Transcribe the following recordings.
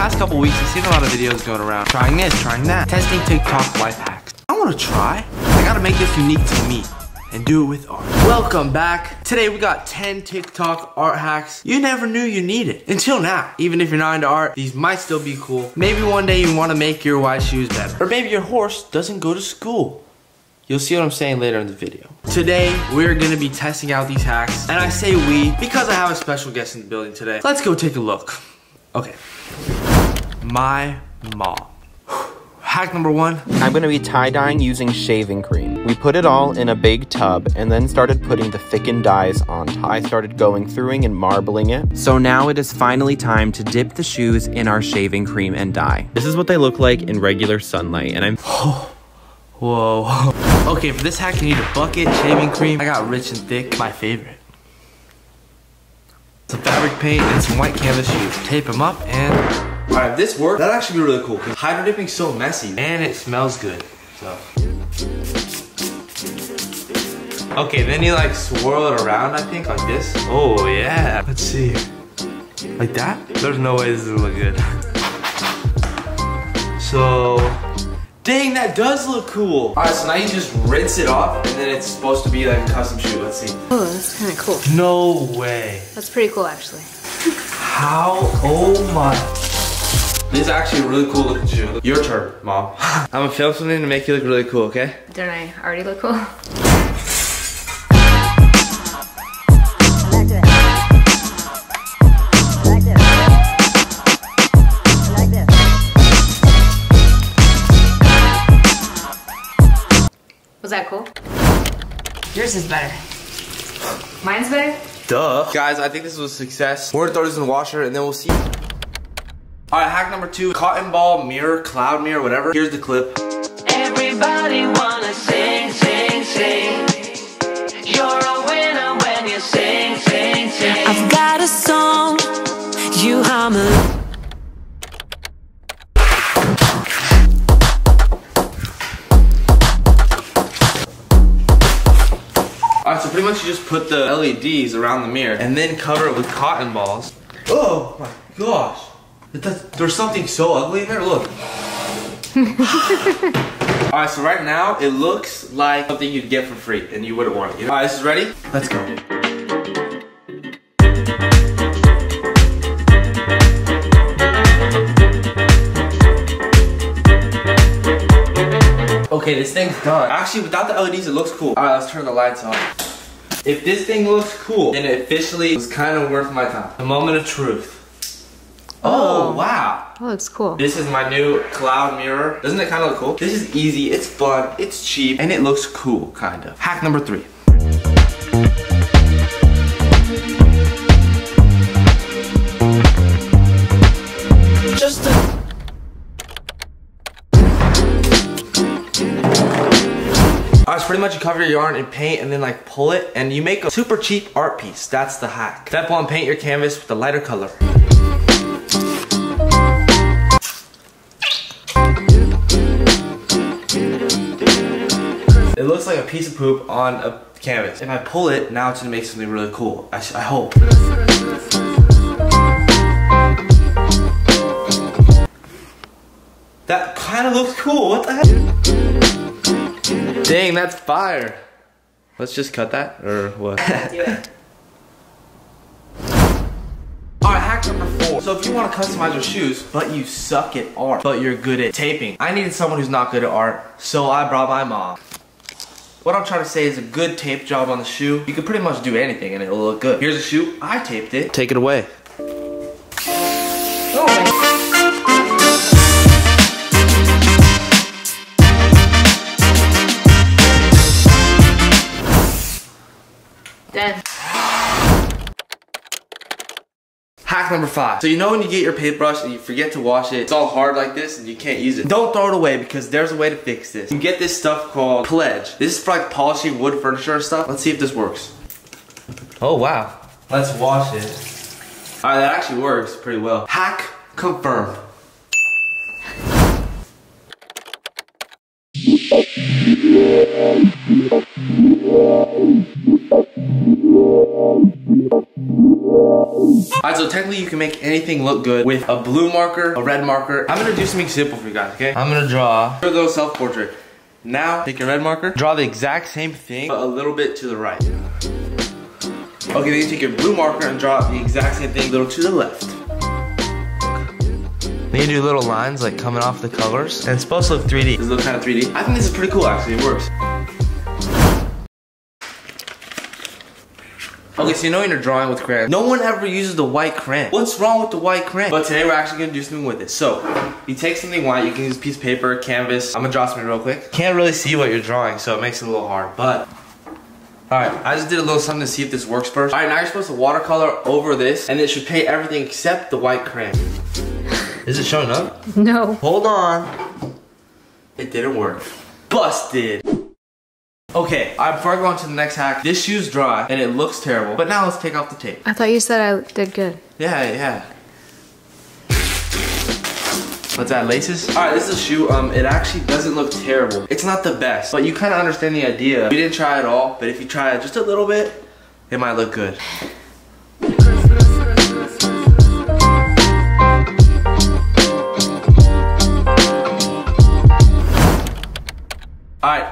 past couple weeks, I've seen a lot of videos going around. Trying this, trying that. Testing TikTok life hacks. I wanna try. I gotta make this unique to me and do it with art. Welcome back. Today we got 10 TikTok art hacks you never knew you needed. Until now. Even if you're not into art, these might still be cool. Maybe one day you wanna make your white shoes better. Or maybe your horse doesn't go to school. You'll see what I'm saying later in the video. Today, we're gonna be testing out these hacks. And I say we because I have a special guest in the building today. Let's go take a look. Okay. My mom. Hack number one. I'm gonna be tie-dyeing using shaving cream. We put it all in a big tub and then started putting the thickened dyes on top. I started going through and marbling it. So now it is finally time to dip the shoes in our shaving cream and dye. This is what they look like in regular sunlight and I'm- Whoa. Okay, for this hack, you need a bucket, shaving cream. I got rich and thick, my favorite. Some fabric paint and some white canvas shoes. Tape them up and... Alright, if this works, that'd actually be really cool. Cause hydro dipping's so messy and it smells good. So. Okay, then you like swirl it around, I think, like this. Oh yeah. Let's see. Like that? There's no way this is gonna look good. So, Dang, that does look cool. All right, so now you just rinse it off, and then it's supposed to be like a custom shoe. Let's see. Oh, that's kind of cool. No way. That's pretty cool, actually. How? Oh my. This is actually a really cool looking shoe. Your turn, mom. I'm gonna film something to make you look really cool, okay? Don't I already look cool? Was that cool? Yours is better. Mine's better? Duh. Guys, I think this was a success. We're gonna throw this in the washer, and then we'll see. All right, hack number two, cotton ball mirror, cloud mirror, whatever. Here's the clip. Everybody wanna sing, sing, sing. You're a winner when you sing, sing, sing. I've got a song, you hum it. All right, so pretty much you just put the LEDs around the mirror and then cover it with cotton balls. Oh my gosh. That's- There's something so ugly in there, look. All right, so right now it looks like something you'd get for free and you wouldn't want it. All right, this is ready? Let's go. Okay, this thing's done. Actually, without the LEDs, it looks cool. All right, let's turn the lights on. If this thing looks cool, then it officially was kind of worth my time. The moment of truth. Oh, oh, wow. Oh, it's cool. This is my new cloud mirror. Doesn't it kind of look cool? This is easy, it's fun, it's cheap, and it looks cool, kind of. Hack number three. Just a Alright, so pretty much you cover your yarn in paint and then like pull it and you make a super cheap art piece. That's the hack. Step one, paint your canvas with a lighter color. Like a piece of poop on a canvas. If I pull it, now it's gonna make something really cool. I, I hope. That kind of looks cool. What the heck? Dang, that's fire. Let's just cut that, or what? Alright, hack number four. So if you want to customize your shoes, but you suck at art, but you're good at taping. I needed someone who's not good at art, so I brought my mom. What I'm trying to say is a good tape job on the shoe, you can pretty much do anything and it'll look good. Here's a shoe, I taped it. Take it away. Oh, Done. Hack number five. So you know when you get your paintbrush and you forget to wash it, it's all hard like this and you can't use it. Don't throw it away because there's a way to fix this. You get this stuff called Pledge. This is for like polishing wood furniture and stuff. Let's see if this works. Oh wow. Let's wash it. Alright, that actually works pretty well. Hack confirmed. Alright, so technically you can make anything look good with a blue marker, a red marker. I'm gonna do something simple for you guys, okay? I'm gonna draw a little self-portrait. Now, take your red marker, draw the exact same thing, but a little bit to the right. Okay, then you take your blue marker and draw the exact same thing, a little to the left. Then you do little lines like coming off the colors. And it's supposed to look 3D. Does it look kind of 3D? I think this is pretty cool actually, it works. Okay, so you know when you're drawing with crayons, no one ever uses the white crayon. What's wrong with the white crayon? But today we're actually gonna do something with it. So, you take something white, you can use a piece of paper, canvas. I'm gonna draw something real quick. Can't really see what you're drawing, so it makes it a little hard, but Alright, I just did a little something to see if this works first. Alright, now you're supposed to watercolor over this, and it should paint everything except the white crayon. Is it showing up? No. Hold on. It didn't work. Busted. Okay, alright, before I go on to the next hack, this shoe's dry and it looks terrible. But now let's take off the tape. I thought you said I did good. Yeah, yeah. What's that, laces? Alright, this is a shoe. Um, it actually doesn't look terrible. It's not the best, but you kind of understand the idea. We didn't try it all, but if you try it just a little bit, it might look good.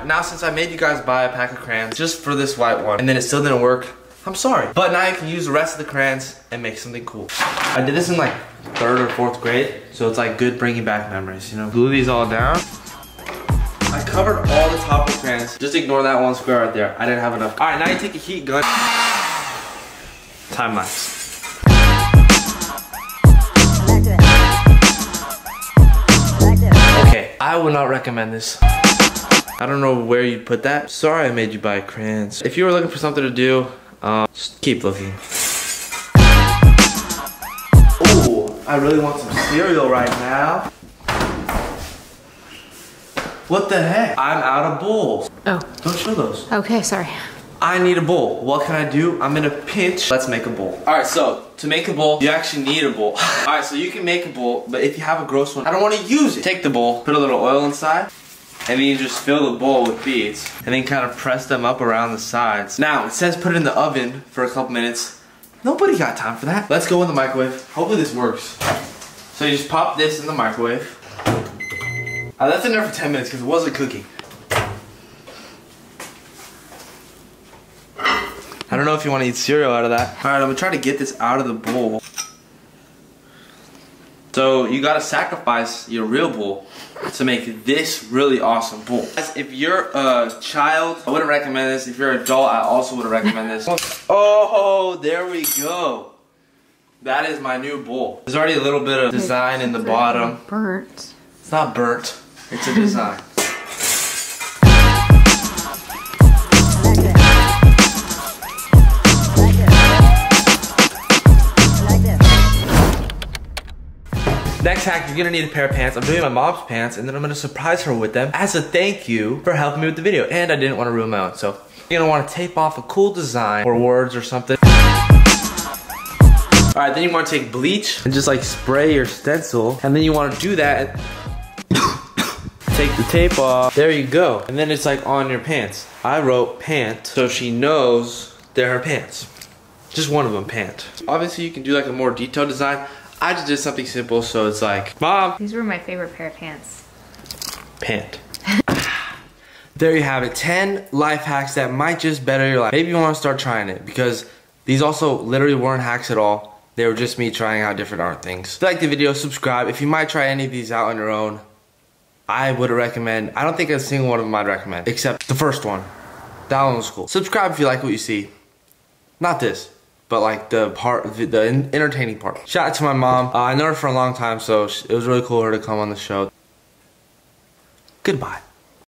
Now since I made you guys buy a pack of crayons just for this white one, and then it still didn't work, I'm sorry. But now you can use the rest of the crayons and make something cool. I did this in like third or fourth grade, so it's like good bringing back memories, you know? Glue these all down. I covered all the top of crayons. Just ignore that one square right there. I didn't have enough. Alright, now you take a heat gun. Time lapse. Okay, I would not recommend this. I don't know where you'd put that. Sorry I made you buy crayons. If you were looking for something to do, um, just keep looking. Ooh, I really want some cereal right now. What the heck? I'm out of bowls. Oh. Don't show those. Okay, sorry. I need a bowl. What can I do? I'm in a pinch. Let's make a bowl. All right, so to make a bowl, you actually need a bowl. All right, so you can make a bowl, but if you have a gross one, I don't want to use it. Take the bowl, put a little oil inside, and then you just fill the bowl with beads, and then kind of press them up around the sides. Now, it says put it in the oven for a couple minutes. Nobody got time for that. Let's go in the microwave. Hopefully this works. So you just pop this in the microwave. I left it there for 10 minutes because it wasn't cooking. I don't know if you want to eat cereal out of that. All right, I'm gonna try to get this out of the bowl. So you gotta sacrifice your real bowl to make this really awesome bowl. Guys, If you're a child, I wouldn't recommend this. If you're an adult, I also wouldn't recommend this. Oh, there we go. That is my new bowl. There's already a little bit of design in the bottom. Burnt. It's not burnt, it's a design. Next hack, you're gonna need a pair of pants. I'm doing my mom's pants, and then I'm gonna surprise her with them as a thank you for helping me with the video. And I didn't want to ruin my own, so you're gonna want to tape off a cool design or words or something. All right, then you want to take bleach and just like spray your stencil, and then you want to do that. Take the tape off. There you go. And then it's like on your pants. I wrote pant, so she knows they're her pants. Just one of them, pant. Obviously, you can do like a more detailed design. I just did something simple, so it's like, mom, These were my favorite pair of pants. pant. there you have it. 10 life hacks that might just better your life. Maybe you want to start trying it because these also literally weren't hacks at all. They were just me trying out different art things. If you like the video, subscribe. If you might try any of these out on your own, I would recommend, I don't think a single one of them I'd recommend, except the first one. That one was cool. Subscribe if you like what you see. Not this, but like the part, the, entertaining part. Shout out to my mom. Uh, I know her for a long time, so it was really cool her to come on the show. Goodbye.